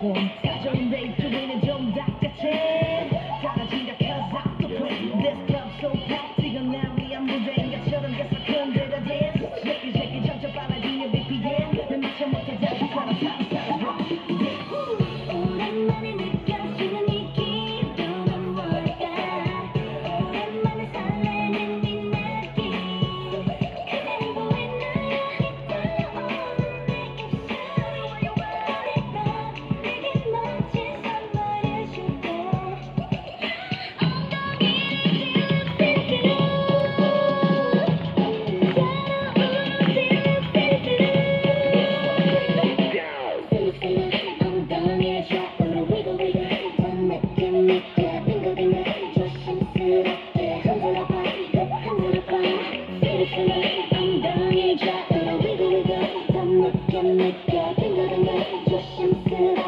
beautiful. aşkım